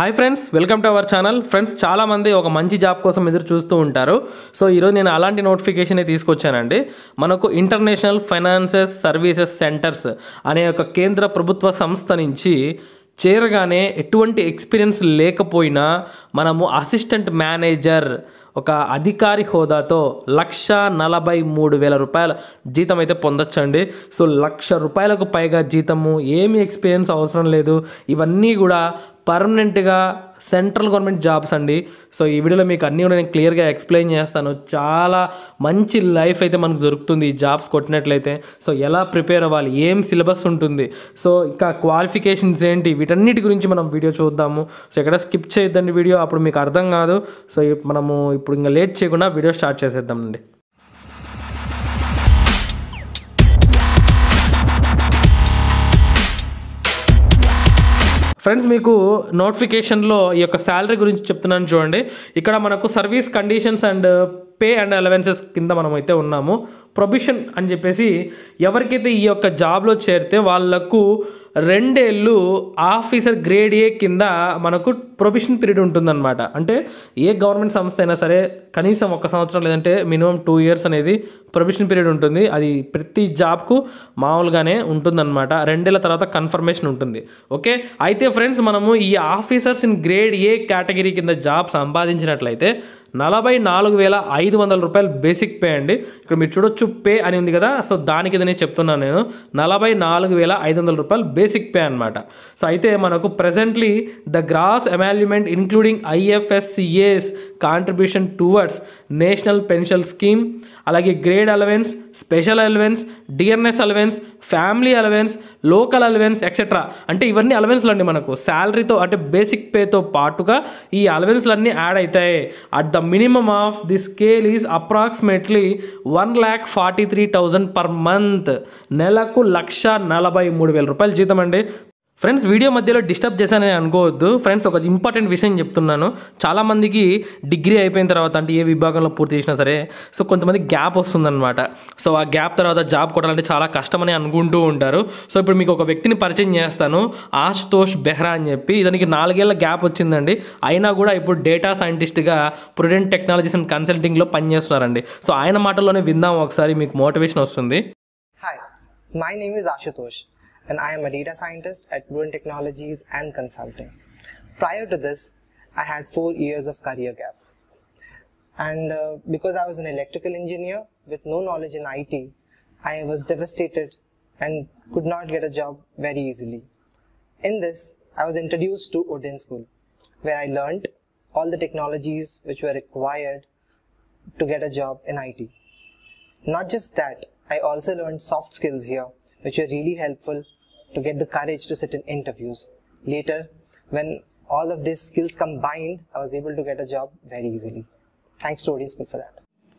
Hi friends welcome to our channel friends చాలామంది ఒక మంచి జాబ్ కోసం ఎదురు చూస్తూ ఉంటారు. సో ఈరోజు నేను అలాంటి నోటిఫికేషన్ తీసుకొచ్చానండి. మనకు ఇంటర్నేషనల్ ఫైనాన్సెస్ సర్వీసెస్ సెంటర్స్ అనే ఒక కేంద్ర ప్రభుత్వ సంస్థ నుంచి చేరగానే ఎటువంటి ఎక్స్పీరియన్స్ లేకపోయినా మనము అసిస్టెంట్ మేనేజర్ ఒక అధికారి హోదాతో లక్ష నలభై మూడు వేల రూపాయల జీతం అయితే పొందొచ్చండి. సో లక్ష రూపాయలకు పైగా జీతము ఏమి ఎక్స్పీరియన్స్ అవసరం లేదు. ఇవన్నీ కూడా పర్మనెంట్గా సెంట్రల్ గవర్నమెంట్ జాబ్స్ అండి. సో ఈ వీడియోలో మీకు అన్నీ కూడా నేను క్లియర్గా ఎక్స్ప్లెయిన్ చేస్తాను. చాలా మంచి లైఫ్ అయితే మనకు దొరుకుతుంది ఈ జాబ్స్ కొట్టినట్లయితే. సో ఎలా ప్రిపేర్ అవ్వాలి? ఏం సిలబస్ ఉంటుంది? సో ఇంకా క్వాలిఫికేషన్స్ ఏంటి? వీటన్నిటి గురించి మనం వీడియో చూద్దాము. సో ఎక్కడ స్కిప్ చేయొద్దండి వీడియో అప్పుడు మీకు అర్థం కాదు. సో మనము ఇప్పుడు ఇంకా లేట్ చేయకుండా వీడియో స్టార్ట్ చేసేద్దామండి. ఫ్రెండ్స్ మీకు నోటిఫికేషన్లో ఈ యొక్క శాలరీ గురించి చెప్తున్నాను చూడండి. ఇక్కడ మనకు service conditions and pay and allowances కింద మనం అయితే ఉన్నాము. ప్రొబిషన్ అని చెప్పేసి ఎవరికైతే ఈ యొక్క జాబ్లో చేరితే వాళ్ళకు రెండేళ్ళు ఆఫీసర్ గ్రేడ్ ఏ కింద మనకు ప్రొబిషన్ పీరియడ్ ఉంటుందన్నమాట. అంటే ఏ గవర్నమెంట్ సంస్థ అయినా సరే కనీసం ఒక సంవత్సరం లేదంటే మినిమం టూ ఇయర్స్ అనేది ప్రొబిషన్ పీరియడ్ ఉంటుంది. అది ప్రతి జాబ్కు మామూలుగానే ఉంటుందన్నమాట. రెండేళ్ళ తర్వాత కన్ఫర్మేషన్ ఉంటుంది. ఓకే? అయితే ఫ్రెండ్స్ మనము ఈ officers in grade A category కింద జాబ్ సంపాదించినట్లయితే నలభై నాలుగు వేల ఐదు వందల రూపాయలు బేసిక్ పే అండి. ఇక్కడ మీరు చూడొచ్చు పే అని ఉంది కదా సో దానికి ఇదనే చెప్తున్నాను నేను. నలభై నాలుగు వేల ఐదు వందల రూపాయలు బేసిక్ పే అనమాట సో అయితే మనకు presently the gross emolument including IFSCA's contribution towards national pension scheme అలాగే grade allowance special allowance DNS allowance family allowance local allowance etcetera అంటే ఇవన్నీ అలవెన్స్లు అండి మనకు. శాలరీతో అంటే బేసిక్ పేతో పాటుగా ఈ అలవెన్స్లన్నీ యాడ్ అవుతాయి at the minimum of the scale is approximately one lakh forty three thousand per month నెలకు లక్ష నలభై మూడు వేల రూపాయలు జీతం అండి. ఫ్రెండ్స్ వీడియో మధ్యలో డిస్టర్బ్ చేశానని అనుకోవద్దు. ఫ్రెండ్స్ ఒక ఇంపార్టెంట్ విషయం చెప్తున్నాను. చాలామందికి డిగ్రీ అయిపోయిన తర్వాత అంటే ఏ విభాగంలో పూర్తి చేసినా సరే సో కొంతమంది గ్యాప్ వస్తుందన్నమాట. సో ఆ గ్యాప్ తర్వాత జాబ్ కొట్టాలంటే చాలా కష్టమని అనుకుంటూ ఉంటారు. సో ఇప్పుడు మీకు ఒక వ్యక్తిని పరిచయం చేస్తాను. ఆశుతోష్ బెహ్రా అని చెప్పి. ఇతనికి నాలుగేళ్ళ గ్యాప్ వచ్చిందండి. అయినా కూడా ఇప్పుడు డేటా సైంటిస్ట్గా ప్రొడెంట్ టెక్నాలజీస్ అండ్ కన్సల్టింగ్లో పనిచేస్తున్నారండి. సో ఆయన మాటల్లోనే విందాం ఒకసారి మీకు మోటివేషన్ వస్తుంది. Hi my name is Ashutosh. And I am a data scientist at Bruin Technologies and Consulting. Prior to this, I had four years of career gap. And uh, because I was an electrical engineer with no knowledge in IT, I was devastated and could not get a job very easily. In this, I was introduced to Odin School, where I learned all the technologies which were required to get a job in IT. Not just that, I also learned soft skills here, which were really helpful to get the courage to sit in interviews. Later, when all of these skills combined, I was able to get a job very easily. Thanks to School for that.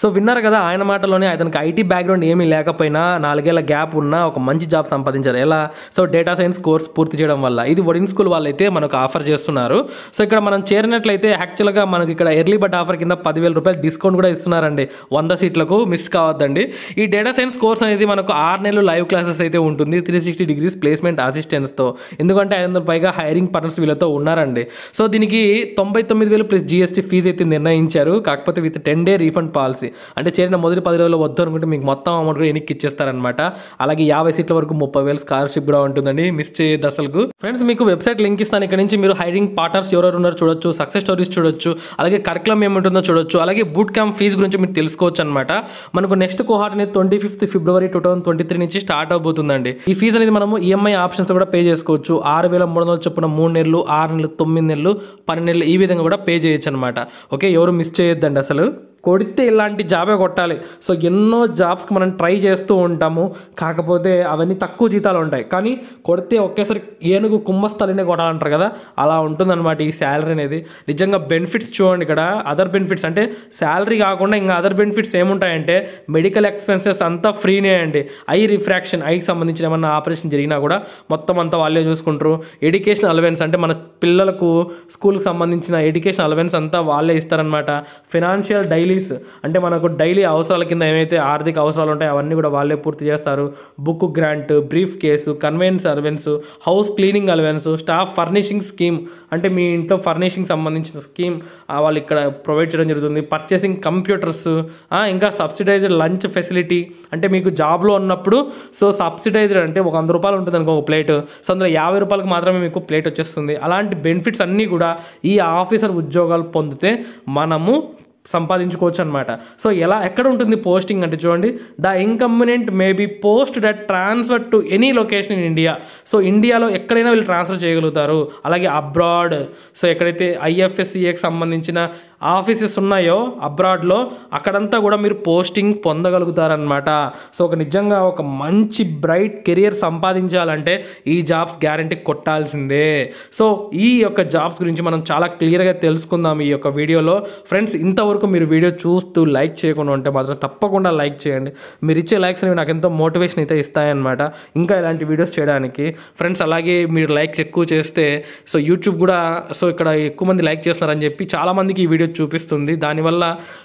So విన్నారు కదా ఆయన మాటలోనే అతనికి IT background ఏమీ లేకపోయినా నాలుగేళ్ళ gap ఉన్న ఒక మంచి జాబ్ సంపాదించారు. ఎలా? సో డేటా సైన్స్ కోర్స్ పూర్తి చేయడం వల్ల. ఇది ఒడిన్ స్కూల్ వాళ్ళైతే మనకు ఆఫర్ చేస్తున్నారు. సో ఇక్కడ మనం చేరినట్లయితే యాక్చువల్గా మనకి ఇక్కడ ఎర్లీ బట్ ఆఫర్ కింద పదివేల రూపాయలు డిస్కౌంట్ కూడా ఇస్తున్నారండి. వంద సీట్లకు మిస్ కావద్దండి. ఈ డేటా సైన్స్ కోర్స్ అనేది మనకు ఆరు నెలలు లైవ్ క్లాసెస్ అయితే ఉంటుంది. త్రీ సిక్స్టీ డిగ్రీస్ ప్లేస్మెంట్ అసిస్టెన్స్తో ఎందుకంటే ఐదు వందల పైగా హైరింగ్ పార్ట్నర్స్ వీళ్ళతో ఉన్నారండి. సో దీనికి తొంభై తొమ్మిది వేలు ప్లస్ జీఎస్టీ ఫీజు అయితే నిర్ణయించారు. కాకపోతే with ten day refund policy అంటే చేరిన మొదటి పది రోజులు వద్దు అనుకుంటే మీకు మొత్తం అమౌంట్ కూడా వెనక్కి ఇచ్చేస్తారనమాట అలాగే యాభై సీట్ల వరకు ముప్పై వేలు స్కాలర్షిప్ కూడా ఉంటుందండి మిస్ చేయదు అసలు ఫ్రెండ్స్ మీకు వెబ్సైట్ లింక్ ఇస్తాను. ఇక్కడ నుంచి మీరు హైరింగ్ పార్ట్నర్స్ ఎవరెవరు ఉన్నారో చూడొచ్చు సక్సెస్ స్టోరీస్ చూడొచ్చు అలాగే కరికులం ఏముంటుందో చూడొచ్చు అలాగే బూట్ క్యాంప్ ఫీజు గురించి మీరు తెలుసుకోవచ్చు అనమాట మనకు నెక్స్ట్ కోహార్ట్ అనేది twenty fifth February two thousand twenty three నుంచి స్టార్ట్ అవబోతుందండి. ఈ ఫీజు అనేది మనము ఈఎంఐ ఆప్షన్స్ కూడా పే చేసుకోవచ్చు. ఆరు వేల మూడు వందల చొప్పున మూడు నెలలు ఆరు నెలలు తొమ్మిది నెలలు పన్నెండు నెలలు ఈ విధంగా కూడా పే చేయొచ్చు అనమాట ఓకే ఎవరు మిస్ చేయొద్దండి అసలు? కొడితే ఇలాంటి జాబే కొట్టాలి. సో ఎన్నో జాబ్స్కి మనం ట్రై చేస్తూ ఉంటాము. కాకపోతే అవన్నీ తక్కువ జీతాలు ఉంటాయి. కానీ కొడితే ఒకేసారి ఏనుగు కుంభస్థలినే కొట్టాలంటారు కదా? అలా ఉంటుందన్నమాట ఈ శాలరీ అనేది. నిజంగా బెనిఫిట్స్ చూడండి ఇక్కడ. అదర్ బెనిఫిట్స్ అంటే శాలరీ కాకుండా ఇంకా అదర్ బెనిఫిట్స్ ఏముంటాయంటే మెడికల్ ఎక్స్పెన్సెస్ అంతా ఫ్రీనే అండి. ఐ రిఫ్రాక్షన్ ఐకి సంబంధించిన ఏమన్నా ఆపరేషన్ జరిగినా కూడా మొత్తం అంతా వాళ్ళే చూసుకుంటారు. ఎడ్యుకేషన్ అలవెన్స్ అంటే మన పిల్లలకు స్కూల్కి సంబంధించిన ఎడ్యుకేషన్ అలవెన్స్ అంతా వాళ్ళే ఇస్తారనమాట ఫినాన్షియల్ డైలీ డైలీస్ అంటే మనకు డైలీ అవసరాల కింద ఏమైతే ఆర్థిక అవసరాలు ఉంటాయో అవన్నీ కూడా వాళ్ళే పూర్తి చేస్తారు. Book grant brief case conveyance allowance house cleaning allowance staff furnishing scheme అంటే మీ ఇంట్లో ఫర్నిషింగ్ సంబంధించిన స్కీమ్ వాళ్ళు ఇక్కడ ప్రొవైడ్ చేయడం జరుగుతుంది. పర్చేసింగ్ కంప్యూటర్స్ ఇంకా సబ్సిడైజ్డ్ లంచ్ ఫెసిలిటీ అంటే మీకు జాబ్లో ఉన్నప్పుడు సో సబ్సిడైజ్డ్ అంటే ఒక వంద రూపాయలు ఉంటుంది అనుకో ఒక ప్లేట్ సో అందులో యాభై రూపాయలకు మాత్రమే మీకు ప్లేట్ వచ్చేస్తుంది. అలాంటి బెనిఫిట్స్ అన్నీ కూడా ఈ ఆఫీసర్ ఉద్యోగాలు పొందితే మనము సంపాదించుకోవచ్చు అనమాట సో ఎలా ఎక్కడ ఉంటుంది పోస్టింగ్ అంటే చూడండి the incumbent may be post that transfer to any location in India. So ఇండియాలో ఎక్కడైనా వీళ్ళు ట్రాన్స్ఫర్ చేయగలుగుతారు. అలాగే అబ్రాడ్ సో ఎక్కడైతే ఐఎఫ్ఎస్సిఏకి సంబంధించిన ఆఫీసెస్ ఉన్నాయో అబ్రాడ్లో అక్కడంతా కూడా మీరు పోస్టింగ్ పొందగలుగుతారనమాట సో ఒక నిజంగా ఒక మంచి బ్రైట్ కెరియర్ సంపాదించాలంటే ఈ జాబ్స్ గ్యారంటీ కొట్టాల్సిందే. సో ఈ యొక్క జాబ్స్ గురించి మనం చాలా క్లియర్గా తెలుసుకుందాం ఈ యొక్క వీడియోలో. ఫ్రెండ్స్ ఇంతవరకు మీరు వీడియో చూస్తూ లైక్ చేయకుండా ఉంటే మాత్రం తప్పకుండా లైక్ చేయండి. మీరు ఇచ్చే లైక్స్ అనేవి నాకు ఎంతో మోటివేషన్ అయితే ఇస్తాయన్నమాట. ఇంకా ఇలాంటి వీడియోస్ చేయడానికి ఫ్రెండ్స్ అలాగే మీరు లైక్స్ ఎక్కువ చేస్తే సో యూట్యూబ్ కూడా సో ఇక్కడ ఎక్కువ మంది లైక్ చేస్తున్నారని చెప్పి చాలామందికి ఈ వీడియో చూపిస్తుంది. దానివల్ల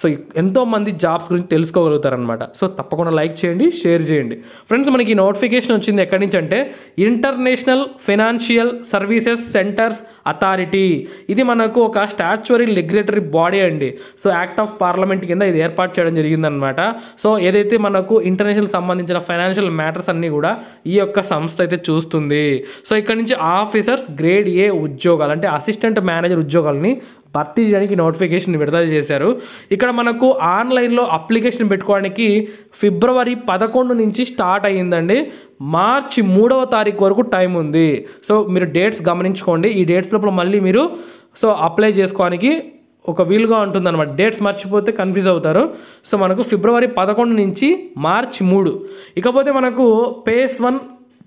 సో ఎంతోమంది జాబ్స్ గురించి తెలుసుకోగలుగుతారనమాట సో తప్పకుండా లైక్ చేయండి షేర్ చేయండి. ఫ్రెండ్స్ మనకి నోటిఫికేషన్ వచ్చింది ఎక్కడి నుంచి అంటే international financial services centres authority. ఇది మనకు ఒక స్టాచ్యువరీ లెగ్యులేటరీ బాడీ అండి. సో యాక్ట్ ఆఫ్ పార్లమెంట్ కింద ఇది ఏర్పాటు చేయడం జరిగిందనమాట సో ఏదైతే మనకు ఇంటర్నేషనల్ సంబంధించిన ఫైనాన్షియల్ మ్యాటర్స్ అన్నీ కూడా ఈ యొక్క సంస్థ అయితే చూస్తుంది. సో ఇక్కడ నుంచి ఆఫీసర్స్ గ్రేడ్ ఏ ఉద్యోగాలు అంటే అసిస్టెంట్ మేనేజర్ ఉద్యోగాలని భర్తీ చేయడానికి నోటిఫికేషన్ విడుదల చేశారు. ఇక్కడ మనకు ఆన్లైన్లో అప్లికేషన్ పెట్టుకోవడానికి ఫిబ్రవరి పదకొండు నుంచి స్టార్ట్ అయ్యిందండి. మార్చి మూడవ తారీఖు వరకు టైం ఉంది. సో మీరు డేట్స్ గమనించుకోండి. ఈ డేట్స్ లోపల మళ్ళీ మీరు సో అప్లై చేసుకోవడానికి ఒక వీలుగా ఉంటుందన్నమాట. డేట్స్ మర్చిపోతే కన్ఫ్యూజ్ అవుతారు. సో మనకు ఫిబ్రవరి పదకొండు నుంచి మార్చి మూడు. ఇకపోతే మనకు phase one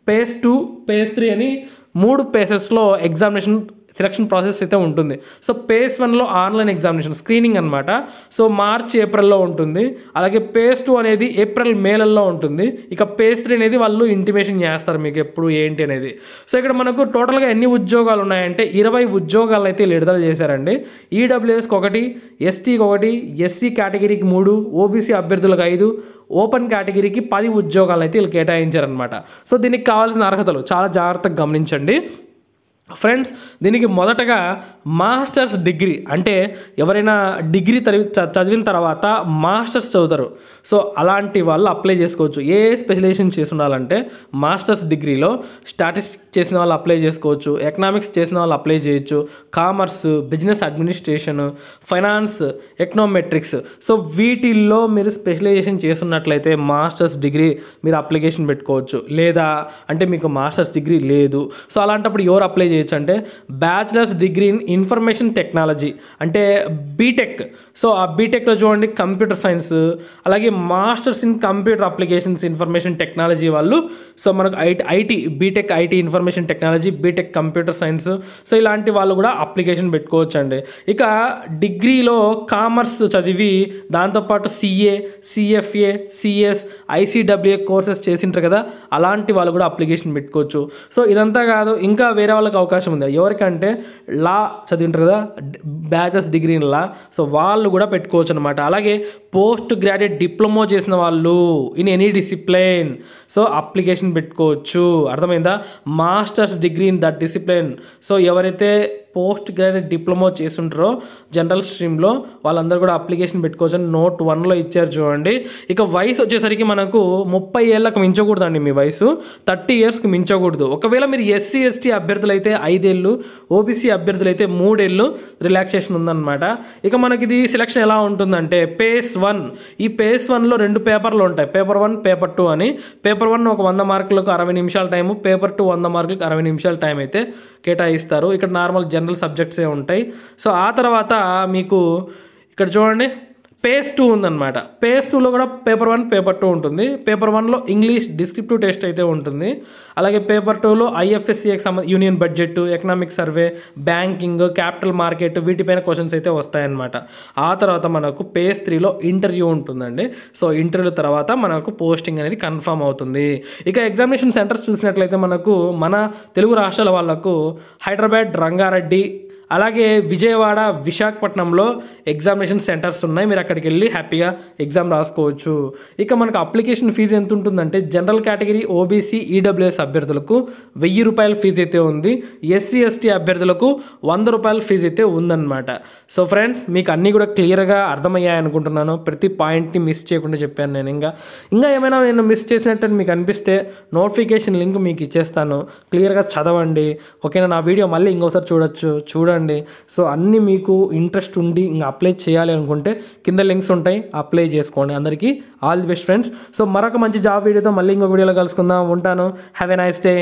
phase two phase three అని మూడు పేసెస్లో ఎగ్జామినేషన్ సెలక్షన్ ప్రాసెస్ అయితే ఉంటుంది. సో పేస్ వన్లో ఆన్లైన్ ఎగ్జామినేషన్ స్క్రీనింగ్ అనమాట సో మార్చ్ ఏప్రిల్లో ఉంటుంది. అలాగే పేస్ టూ అనేది ఏప్రిల్ మేలలో ఉంటుంది. ఇక పేస్ త్రీ అనేది వాళ్ళు ఇంటిమేషన్ చేస్తారు మీకు ఎప్పుడు ఏంటి అనేది. సో ఇక్కడ మనకు టోటల్గా ఎన్ని ఉద్యోగాలు ఉన్నాయంటే ఇరవై ఉద్యోగాలు అయితే వీళ్ళు విడుదల చేశారండి. ఈడబ్ల్యూఎస్కి ఒకటి ఎస్టీకి ఒకటి ఎస్సీ కేటగిరీకి మూడు ఓబీసీ అభ్యర్థులకు ఐదు ఓపెన్ కేటగిరీకి పది ఉద్యోగాలు అయితే వీళ్ళు కేటాయించారనమాట సో దీనికి కావాల్సిన అర్హతలు చాలా జాగ్రత్తగా గమనించండి. ఫ్రెండ్స్ దీనికి మొదటగా మాస్టర్స్ డిగ్రీ అంటే ఎవరైనా డిగ్రీ తరి- చ- చదివిన తర్వాత మాస్టర్స్ చదువుతారు. సో అలాంటి వాళ్ళు అప్లై చేసుకోవచ్చు. ఏ స్పెషలైజేషన్ చేసి ఉండాలంటే మాస్టర్స్ డిగ్రీలో స్టాటిస్టిక్ చేసిన వాళ్ళు అప్లై చేసుకోవచ్చు. ఎకనామిక్స్ చేసిన వాళ్ళు అప్లై చేయొచ్చు. Commerce business administration finance econometrics so వీటిల్లో మీరు స్పెషలైజేషన్ చేస్తున్నట్లయితే మాస్టర్స్ డిగ్రీ మీరు అప్లికేషన్ పెట్టుకోవచ్చు. లేదా అంటే మీకు మాస్టర్స్ డిగ్రీ లేదు. సో అలాంటప్పుడు ఎవరు అప్లై చేయొచ్చు అంటే bachelors degree in information technology అంటే బీటెక్ సో ఆ బీటెక్లో చూడండి కంప్యూటర్ సైన్స్ అలాగే masters in computer applications information technology వాళ్ళు. సో మనకు IT IT BTech IT information technology BTech computer science so ఇలాంటి వాళ్ళు కూడా అప్లికేషన్ పెట్టుకోవచ్చు అండి ఇక డిగ్రీలో కామర్స్ చదివి దాంతోపాటు CA CFA CS ICWA courses చేసింటారు కదా అలాంటి వాళ్ళు కూడా అప్లికేషన్ పెట్టుకోవచ్చు. సో ఇదంతా కాదు ఇంకా వేరే వాళ్ళకి అవకాశం ఉంది. ఎవరికంటే లా చదివింటారు కదా bachelors degree in law. So వాళ్ళు కూడా పెట్టుకోవచ్చు అనమాట అలాగే పోస్ట్ గ్రాడ్యుయేట్ డిప్లొమా చేసిన వాళ్ళు in any discipline so application పెట్టుకోవచ్చు. అర్థమైందా? మా masters degree in that discipline so ఎవరైతే పోస్ట్ గ్రాడ్యుయేట్ డిప్లొమా చేస్తుంటారో జనరల్ స్ట్రీమ్లో వాళ్ళందరూ కూడా అప్లికేషన్ పెట్టుకోవచ్చు అని నోట్ వన్లో ఇచ్చారు చూడండి. ఇక వయసు వచ్చేసరికి మనకు ముప్పై ఏళ్ళకు మించకూడదండి మీ వయసు. థర్టీ ఇయర్స్కి మించకూడదు. ఒకవేళ మీరు ఎస్సీ ఎస్టీ అభ్యర్థులు అయితే ఐదేళ్ళు ఓబీసీ అభ్యర్థులు అయితే మూడేళ్ళు రిలాక్సేషన్ ఉందన్నమాట. ఇక మనకి ఇది సెలక్షన్ ఎలా ఉంటుందంటే పేస్ వన్. ఈ పేస్ వన్లో రెండు పేపర్లు ఉంటాయి. పేపర్ వన్ పేపర్ టూ అని. పేపర్ వన్ ఒక వంద మార్కులకు అరవై నిమిషాల టైము పేపర్ టూ వంద మార్కులకు అరవై నిమిషాల టైం అయితే కేటాయిస్తారు. ఇక్కడ నార్మల్ జనరల్ సబ్జెక్ట్సే ఉంటాయి. సో ఆ తర్వాత మీకు ఇక్కడ చూడండి. పేస్ టూ ఉందన్నమాట. పేస్ టూలో కూడా పేపర్ వన్ పేపర్ టూ ఉంటుంది. పేపర్ వన్లో ఇంగ్లీష్ డిస్క్రిప్టివ్ టెస్ట్ అయితే ఉంటుంది. అలాగే పేపర్ టూలో ఐఎఫ్ఎస్సికి సంబంధ union budget economic survey banking capital market వీటిపైన క్వశ్చన్స్ అయితే వస్తాయన్నమాట. ఆ తర్వాత మనకు పేస్ త్రీలో ఇంటర్వ్యూ ఉంటుందండి. సో ఇంటర్వ్యూ తర్వాత మనకు పోస్టింగ్ అనేది కన్ఫర్మ్ అవుతుంది. ఇక ఎగ్జామినేషన్ సెంటర్స్ చూసినట్లయితే మనకు మన తెలుగు రాష్ట్రాల వాళ్ళకు హైదరాబాద్ రంగారెడ్డి అలాగే విజయవాడ విశాఖపట్నంలో ఎగ్జామినేషన్ సెంటర్స్ ఉన్నాయి. మీరు అక్కడికి వెళ్ళి హ్యాపీగా ఎగ్జామ్ రాసుకోవచ్చు. ఇక మనకు అప్లికేషన్ ఫీజు ఎంత ఉంటుందంటే జనరల్ కేటగిరీ ఓబీసీ ఈడబ్ల్యూఎస్ అభ్యర్థులకు వెయ్యి రూపాయల ఫీజు అయితే ఉంది. ఎస్సీ ఎస్టీ అభ్యర్థులకు వంద రూపాయల ఫీజు అయితే ఉందన్నమాట. సో ఫ్రెండ్స్ మీకు అన్నీ కూడా క్లియర్గా అర్థమయ్యాయి అనుకుంటున్నాను. ప్రతి పాయింట్ని మిస్ చేయకుండా చెప్పాను నేను ఇంకా. ఇంకా ఏమైనా నేను మిస్ చేసినట్టు మీకు అనిపిస్తే నోటిఫికేషన్ లింక్ మీకు ఇచ్చేస్తాను. క్లియర్గా చదవండి. ఓకేనా నా వీడియో మళ్ళీ ఇంకోసారి చూడొచ్చు. చూడండి. చూడండి సో అన్నీ మీకు ఇంట్రెస్ట్ ఉండి ఇంకా అప్లై చేయాలి అనుకుంటే కింద లింక్స్ ఉంటాయి. అప్లై చేసుకోండి. అందరికీ all the best friends. So మరొక మంచి జాబ్ వీడియోతో మళ్ళీ ఇంకో వీడియోలో కలుసుకుందాం. ఉంటాను. Have a nice day